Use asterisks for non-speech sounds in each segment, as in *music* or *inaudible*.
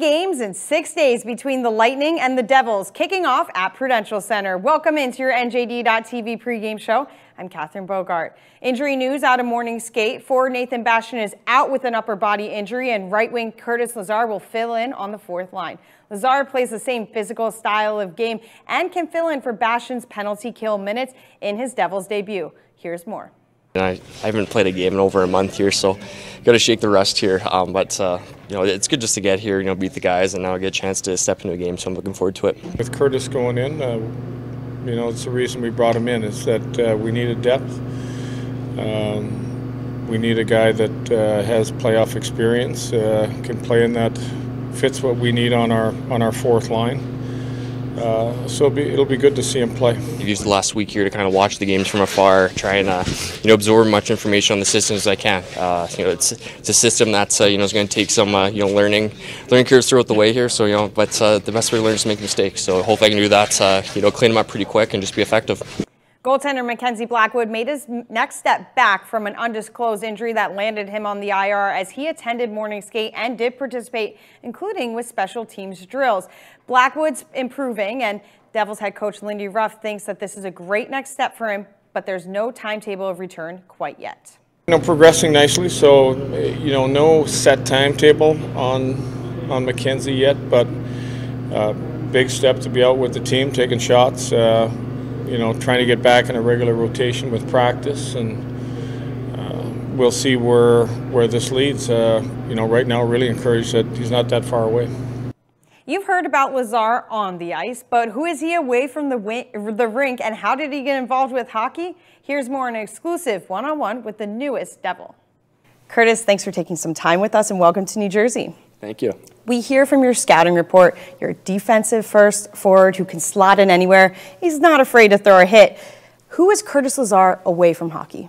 Games in six days between the Lightning and the Devils, kicking off at Prudential Center. Welcome into your NJD.TV pregame show. I'm Catherine Bogart. Injury news out of morning skate. Forward Nathan Bastian is out with an upper body injury, and right wing Curtis Lazar will fill in on the fourth line. Lazar plays the same physical style of game and can fill in for Bastian's penalty kill minutes in his Devils debut. Here's more. I, I haven't played a game in over a month here, so got to shake the rust here. Um, but uh, you know, it's good just to get here, you know, beat the guys, and now I get a chance to step into a game. So I'm looking forward to it. With Curtis going in, uh, you know, it's the reason we brought him in is that uh, we needed depth. Um, we need a guy that uh, has playoff experience, uh, can play in that, fits what we need on our on our fourth line. Uh, so it'll be, it'll be good to see him play. I've used the last week here to kind of watch the games from afar, try and uh, you know absorb much information on the system as I can. Uh, you know, it's it's a system that's uh, you know is going to take some uh, you know learning learning curves throughout the way here. So you know, but uh, the best way to learn is to make mistakes. So hopefully I can do that. you know, clean them up pretty quick and just be effective. Goaltender Mackenzie Blackwood made his next step back from an undisclosed injury that landed him on the IR as he attended morning skate and did participate, including with special teams drills. Blackwood's improving, and Devils head coach Lindy Ruff thinks that this is a great next step for him, but there's no timetable of return quite yet. You know, progressing nicely, so you know, no set timetable on on Mackenzie yet, but uh, big step to be out with the team, taking shots. Uh, you know, trying to get back in a regular rotation with practice, and uh, we'll see where where this leads. Uh, you know, right now, really encouraged that he's not that far away. You've heard about Lazar on the ice, but who is he away from the, the rink and how did he get involved with hockey? Here's more an exclusive one-on-one -on -one with the newest Devil. Curtis, thanks for taking some time with us and welcome to New Jersey. Thank you. We hear from your scouting report, you're defensive first forward who can slot in anywhere. He's not afraid to throw a hit. Who is Curtis Lazar away from hockey?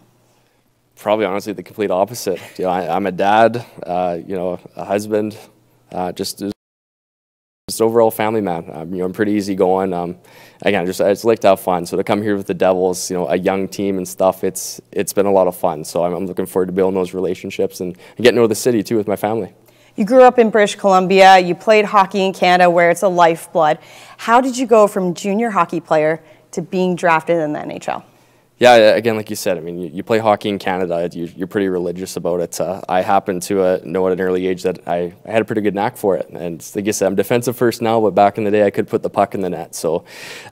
Probably honestly the complete opposite. You know, I, am a dad, uh, you know, a husband, uh, just just overall family man. Um, you know, I'm pretty easygoing. Um, again, just I just like to have fun. So to come here with the Devils, you know, a young team and stuff, it's it's been a lot of fun. So I'm, I'm looking forward to building those relationships and, and getting to know the city too with my family. You grew up in British Columbia. You played hockey in Canada, where it's a lifeblood. How did you go from junior hockey player to being drafted in the NHL? Yeah, again, like you said, I mean, you, you play hockey in Canada, you, are pretty religious about it. Uh, I happen to uh, know at an early age that I, I, had a pretty good knack for it. And like you said, I'm defensive first now, but back in the day, I could put the puck in the net. So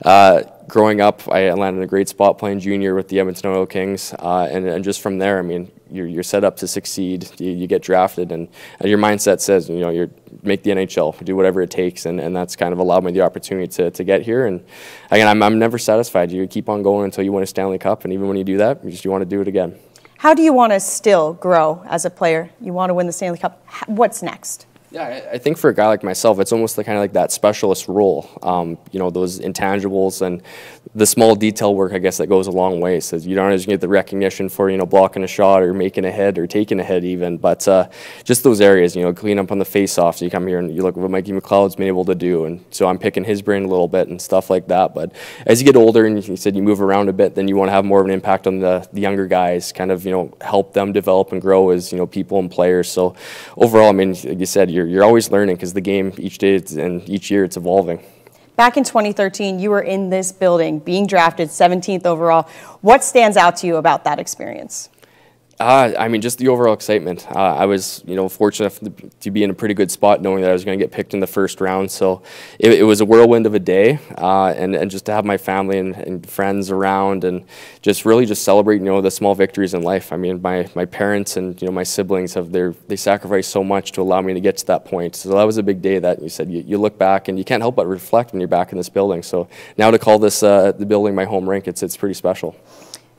uh, growing up, I landed in a great spot playing junior with the Edmonton Oil Kings. Uh, and, and just from there, I mean, you're, you're set up to succeed. You, you get drafted, and, and, your mindset says, you know, you make the NHL, do whatever it takes, and, and that's kind of allowed me the opportunity to, to get here. And again, I'm, I'm never satisfied. You keep on going until you win a Stanley Cup, and even when you do that, you just you want to do it again. How do you want to still grow as a player? You want to win the Stanley Cup. What's next? Yeah, I think for a guy like myself, it's almost like kind of like that specialist role. Um, you know, those intangibles and the small detail work, I guess, that goes a long way. So you don't always get the recognition for you know blocking a shot or making a hit or taking a hit even, but uh, just those areas, you know, clean up on the face-off. So you come here and you look at what Mikey McLeod's been able to do, and so I'm picking his brain a little bit and stuff like that. But as you get older and you said you move around a bit, then you want to have more of an impact on the, the younger guys, kind of you know help them develop and grow as you know people and players. So overall, I mean, like you said, you're you're always learning because the game each day and each year it's evolving. Back in 2013, you were in this building being drafted 17th overall. What stands out to you about that experience? Uh, I mean, just the overall excitement. Uh, I was, you know, fortunate to be in a pretty good spot, knowing that I was going to get picked in the first round. So it, it was a whirlwind of a day, uh, and and just to have my family and, and, friends around, and just really just celebrate, you know, the small victories in life. I mean, my my parents and you know my siblings have their they sacrificed so much to allow me to get to that point. So that was a big day that you said you, you look back and you can't help but reflect when you're back in this building. So now to call this uh, the building my home rink, it's it's pretty special.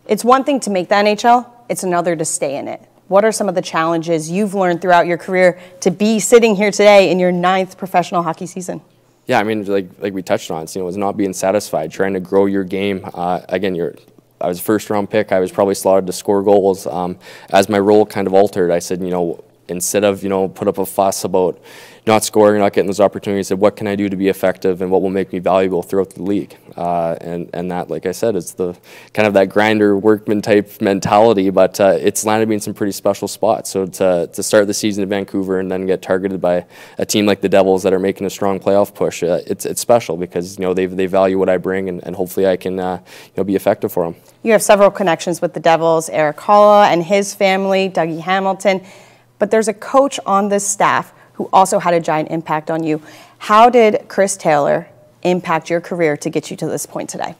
It's one thing to make the NHL it's another to stay in it. What are some of the challenges you've learned throughout your career to be sitting here today in your ninth professional hockey season? Yeah, I mean, like like we touched on, it's, you know, it's not being satisfied, trying to grow your game. Uh, again, you're I was a first round pick. I was probably slotted to score goals. Um, as my role kind of altered, I said, you know, instead of you know put up a fuss about not scoring, not getting those opportunities, said what can I do to be effective and what will make me valuable throughout the league. Uh, and and that, like I said, is the kind of that grinder workman type mentality. But uh, it's landed me in some pretty special spots. So to to start the season in Vancouver and then get targeted by a team like the Devils that are making a strong playoff push, uh, it's it's special because you know they they value what I bring and, and hopefully I can uh, you know be effective for them. You have several connections with the Devils, Erik Haula and his family, Dougie Hamilton, but there's a coach on this staff who also had a giant impact on you. How did Chris Taylor impact your career to get you to this point today?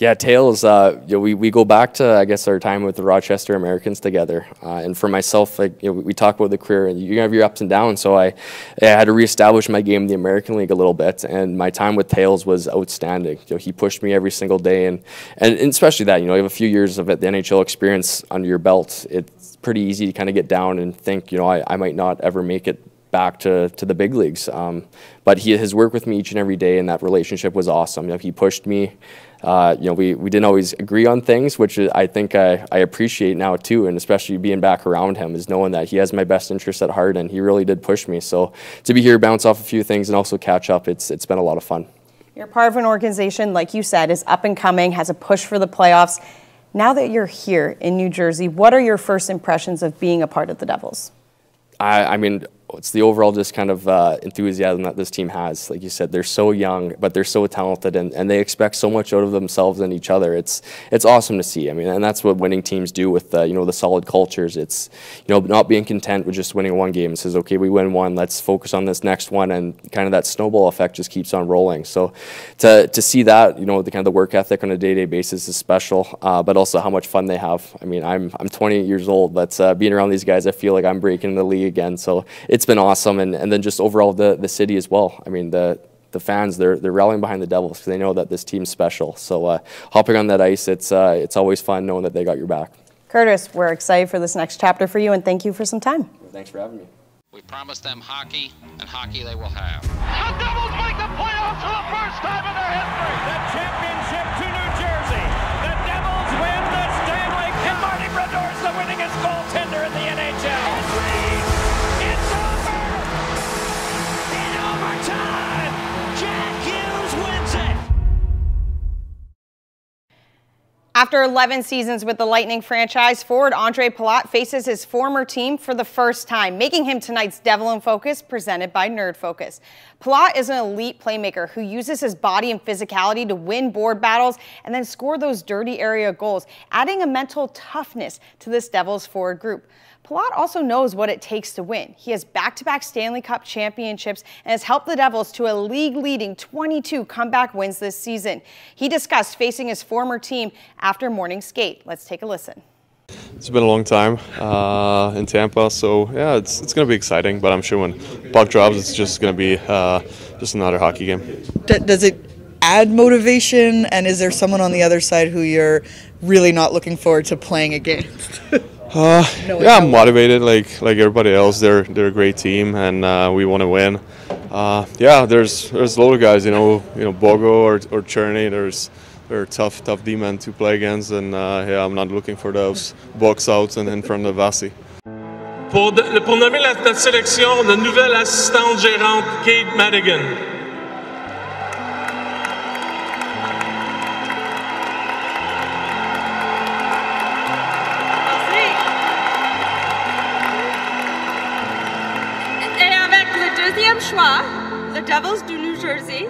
Yeah, Tails, uh, you know, we, we go back to, I guess, our time with the Rochester Americans together. Uh, and for myself, like, you know, we talk about the career, and you have your ups and downs. So I, I had to reestablish my game in the American League a little bit. And my time with Tails was outstanding. You know, he pushed me every single day. And, and, and especially that, you know, you have a few years of the NHL experience under your belt. It's pretty easy to kind of get down and think, you know, I, I might not ever make it back to, to the big leagues. Um, but he has worked with me each and every day, and that relationship was awesome. You know, he pushed me. Uh, you know, we, we didn't always agree on things, which I think I, I appreciate now too, and especially being back around him is knowing that he has my best interest at heart, and he really did push me. So to be here, bounce off a few things, and also catch up, it's it's been a lot of fun. You're part of an organization, like you said, is up and coming, has a push for the playoffs. Now that you're here in New Jersey, what are your first impressions of being a part of the Devils? I, I mean, it's the overall just kind of uh, enthusiasm that this team has. Like you said, they're so young, but they're so talented, and, and they expect so much out of themselves and each other. It's it's awesome to see. I mean, and that's what winning teams do with uh, you know the solid cultures. It's you know not being content with just winning one game. It says, okay, we win one, let's focus on this next one, and kind of that snowball effect just keeps on rolling. So to to see that, you know, the kind of the work ethic on a day to day basis is special, uh, but also how much fun they have. I mean, I'm I'm 28 years old, but uh, being around these guys, I feel like I'm breaking the league again. So it's been awesome, and, and then just overall the, the city as well. I mean, the the fans they're they're rallying behind the Devils because they know that this team's special. So uh, hopping on that ice, it's uh, it's always fun knowing that they got your back. Curtis, we're excited for this next chapter for you, and thank you for some time. Thanks for having me. We promised them hockey, and hockey they will have. The Devils make the playoffs for the first time in their history. The championship After 11 seasons with the Lightning franchise, forward Ondrej Palat faces his former team for the first time, making him tonight's Devil in Focus presented by Nerd Focus. Palat is an elite playmaker who uses his body and physicality to win board battles and then score those dirty area goals, adding a mental toughness to this Devils forward group. Palat also knows what it takes to win. He has back-to-back -back Stanley Cup championships and has helped the Devils to a league-leading 22 comeback wins this season. He discussed facing his former team after morning skate. Let's take a listen. It's been a long time uh, in Tampa, so yeah, it's, it's going to be exciting. But I'm sure when puck drops, it's just going to be uh, just another hockey game. does it add motivation? And is there someone on the other side who you're really not looking forward to playing against? *laughs* Uh, yeah, I'm motivated like like everybody else. They're they're a great team, and uh, we want to win. Uh, yeah, there's there's a lot of guys, you know, you know Bogo or or Cherney. There's they're tough tough D-men to play against, and uh, yeah, I'm not looking for those box outs and in front of Vasi. Pour, de, pour nommer la, la sélection, la nouvelle assistante gérante Kate Madigan. Et avec le deuxième choix, the Devils do New Jersey.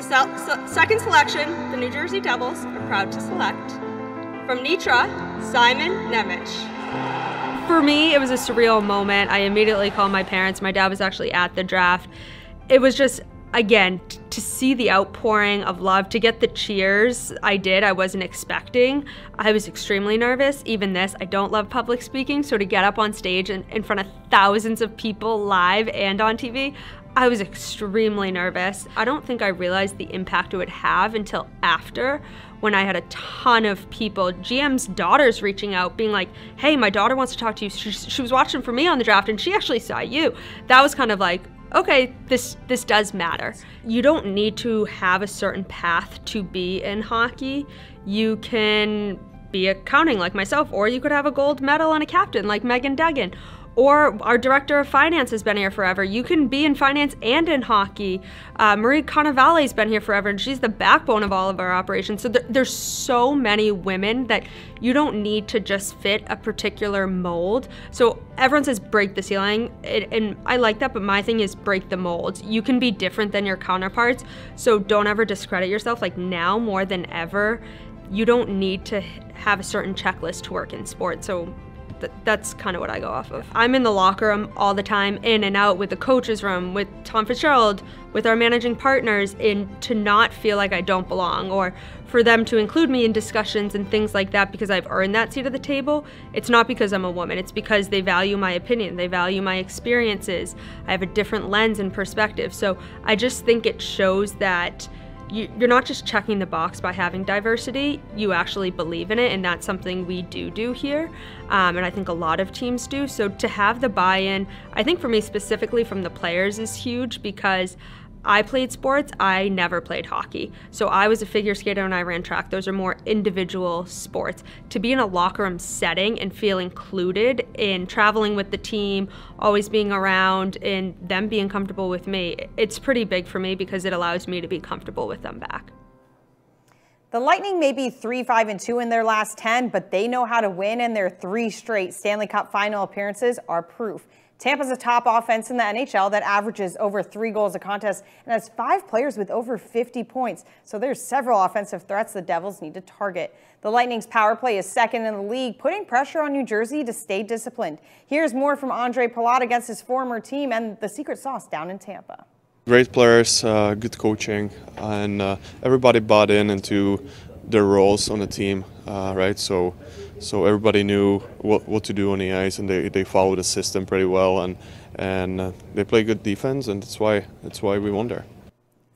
The second selection, the New Jersey Devils are proud to select from Nitra, Simon Nemec. For me, it was a surreal moment. I immediately called my parents. My dad was actually at the draft. It was just again to see the outpouring of love to get the cheers i did i wasn't expecting i was extremely nervous even this i don't love public speaking so to get up on stage in, in front of thousands of people live and on tv i was extremely nervous i don't think i realized the impact it would have until after when I had a ton of people, GM's daughters reaching out, being like, hey, my daughter wants to talk to you. She, she was watching for me on the draft and she actually saw you. That was kind of like, okay, this this does matter. You don't need to have a certain path to be in hockey. You can be accounting like myself, or you could have a gold medal and a captain like Megan Duggan, Or our director of finance has been here forever. You can be in finance and in hockey. Uh, Marie Cannavale has been here forever, and she's the backbone of all of our operations. So there, there's so many women that you don't need to just fit a particular mold. So everyone says break the ceiling, and I like that, but my thing is break the mold. You can be different than your counterparts, so don't ever discredit yourself. Like now more than ever, you don't need to have a certain checklist to work in sports. So th- that's kind of what I go off of. I'm in the locker room all the time, in and out with the coaches room, with Tom Fitzgerald, with our managing partners, in to not feel like I don't belong, or for them to include me in discussions and things like that because I've earned that seat at the table. It's not because I'm a woman. It's because they value my opinion. They value my experiences. I have a different lens and perspective. So I just think it shows that you, are not just checking the box by having diversity, you actually believe in it, and that's something we do do here, um, and I think a lot of teams do. So to have the buy in, I think for me specifically from the players is huge because I played sports, I never played hockey. So I was a figure skater and I ran track. Those are more individual sports. To be in a locker room setting and feel included in traveling with the team, always being around, and them being comfortable with me, it's pretty big for me because it allows me to be comfortable with them back. The Lightning may be 3 5 and 2 in their last 10, but they know how to win, and their three straight Stanley Cup final appearances are proof. Tampa's a top offense in the NHL that averages over three goals a contest and has five players with over 50 points. So there's several offensive threats the Devils need to target. The Lightning's power play is second in the league, putting pressure on New Jersey to stay disciplined. Here's more from Ondrej Palat against his former team and the secret sauce down in Tampa. Great players, uh, good coaching, and uh, everybody bought in into their roles on the team, uh, right? So so everybody knew what, what to do on the ice, and they, they followed the system pretty well, and and uh, they play good defense, and that's why that's why we won there.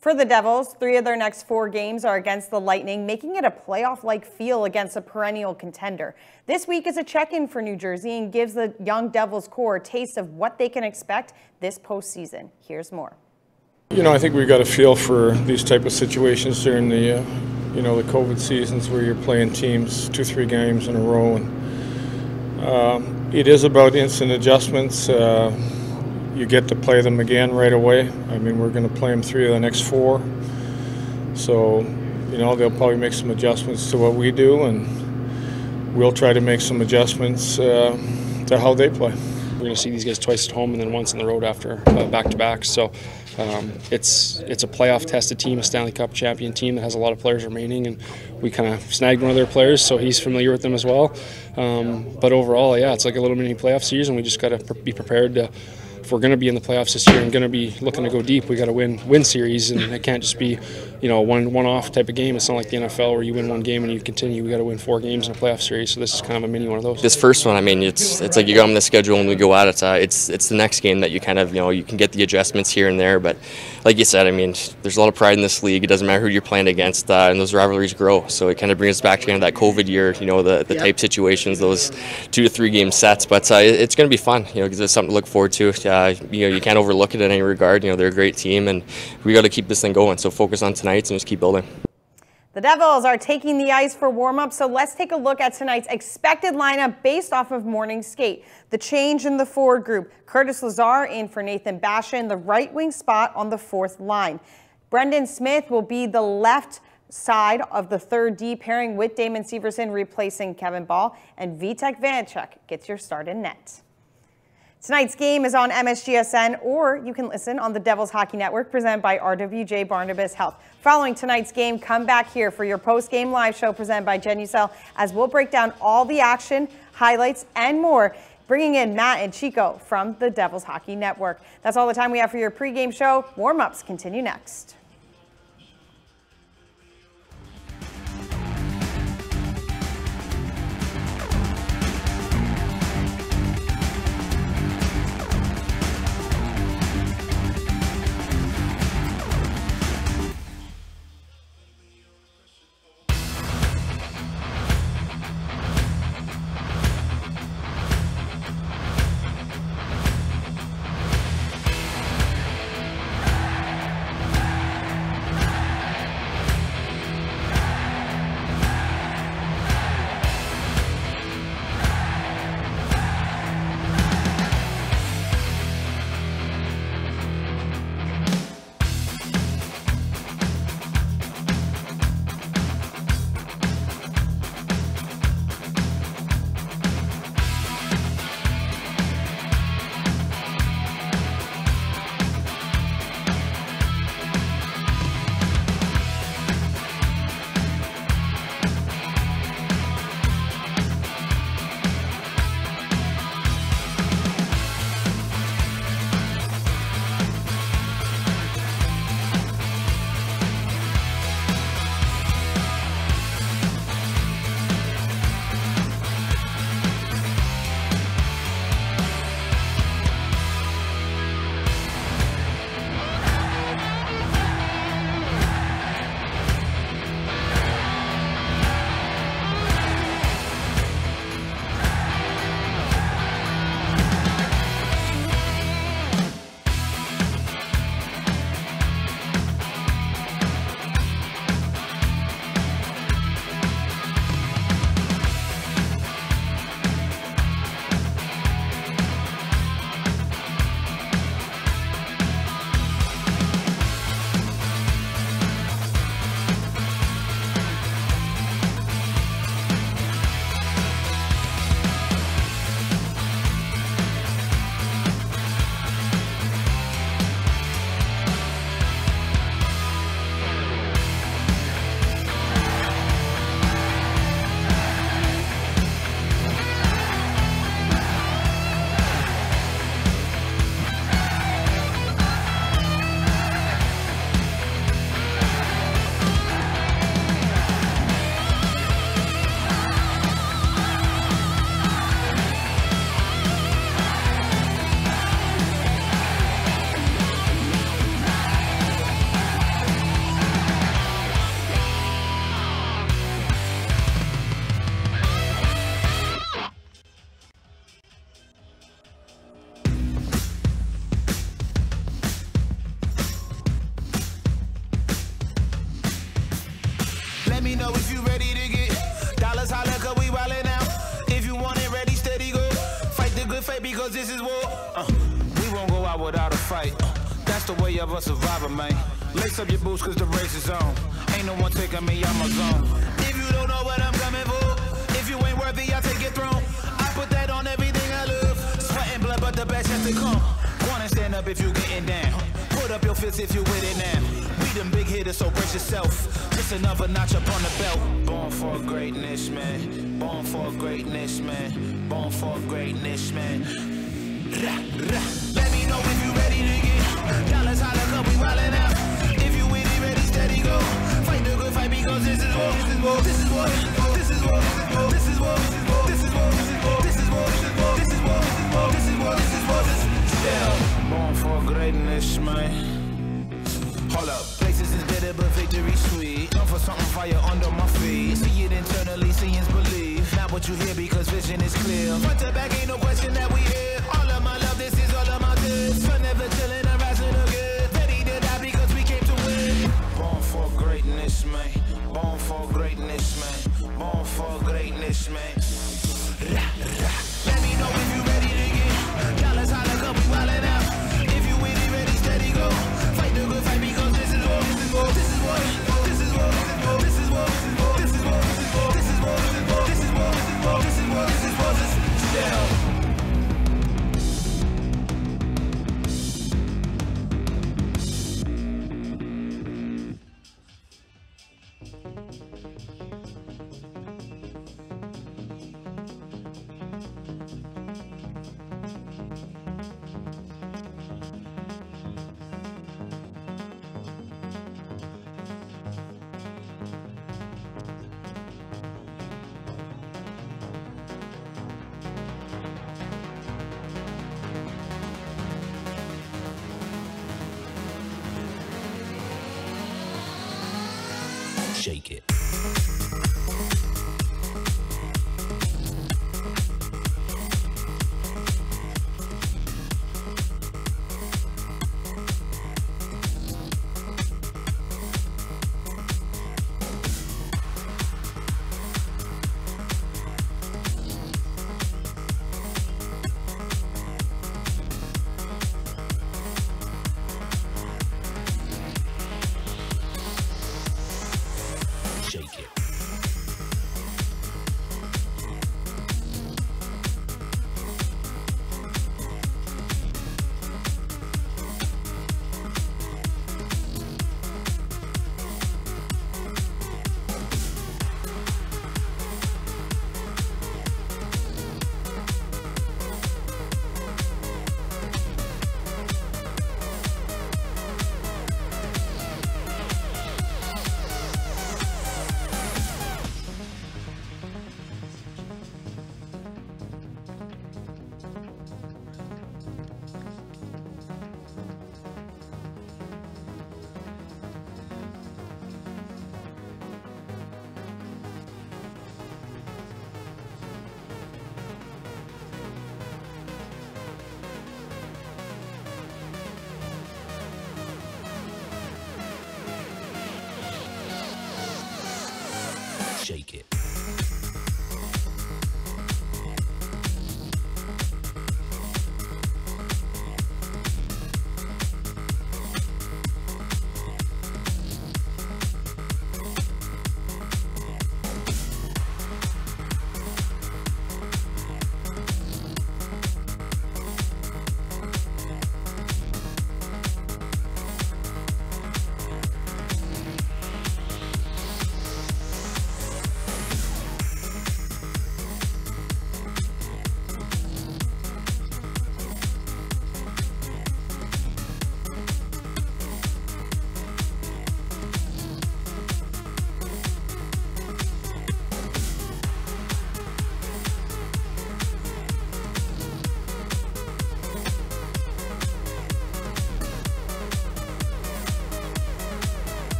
For the Devils, three of their next four games are against the Lightning, making it a playoff-like feel against a perennial contender. This week is a check-in for New Jersey and gives the young Devils core a taste of what they can expect this postseason. Here's more. You know, I think we've got a feel for these type of situations during the uh, you know, the COVID seasons where you're playing teams two, three games in a row. And um, it is about instant adjustments. Uh, you get to play them again right away. I mean, we're going to play them three of the next four. So, you know, they'll probably make some adjustments to what we do, and we'll try to make some adjustments uh, to how they play. We're going to see these guys twice at home and then once on the road after uh, back to back. So um, it's it's a playoff tested team, a Stanley Cup champion team that has a lot of players remaining, and we kind of snagged one of their players, so he's familiar with them as well. Um, but overall, yeah, it's like a little mini playoff season. We just got to be prepared to if we're going to be in the playoffs this year and going to be looking to go deep, we got to win win series, and it can't just be, you know, one one off type of game. It's not like the NFL where you win one game and you continue. We got to win four games in a playoff series. So this is kind of a mini one of those. This first one, I mean, it's it's like you got on the schedule and we go out. it. Uh, it's it's the next game that you kind of you know you can get the adjustments here and there, but like you said, I mean, there's a lot of pride in this league. It doesn't matter who you're playing against, uh, and those rivalries grow. So it kind of brings us back to kind of that COVID year, you know, the the yep. type situations, those two to three game sets. But uh, it's going to be fun, you know, because it's something to look forward to. Uh, you know, you can't can't overlook it in any regard. You know, they're a great team, and we got to keep this thing going. So focus on tonight's and just keep building. The Devils are taking the ice for warm-up, so let's take a look at tonight's expected lineup based off of morning skate. The change in the forward group, Curtis Lazar in for Nathan Bastian, the right wing spot on the fourth line. Brendan Smith will be the left side of the third D pairing with Damon Severson replacing Kevin Bahl, and Vitek Vanecek gets your start in net. Tonight's game is on MSGSN, or you can listen on the Devils Hockey Network presented by RWJ Barnabas Health. Following tonight's game, come back here for your post-game live show presented by Genucel as we'll break down all the action, highlights, and more bringing in Matt and Chico from the Devils Hockey Network. That's all the time we have for your pregame show. Warm-ups continue next. Because this is war. Uh, we won't go out without a fight. Uh, that's the way of a survivor, man. Lace up your boots cause the race is on. Ain't no one taking me out my zone. If you don't know what I'm coming for, if you ain't worthy, I'll take your throne. I put that on everything I love. Sweat and blood, but the best has to come. Wanna stand up if you getting down. Put up your fists if you with it now. We them big hitters, so brace yourself. Just another notch up on the belt. Born for greatness, man. Born for greatness, man. Born for greatness, man. Rah, rah. Let me know if you ready to get dollars holler, cause we wildin' out. Shake it.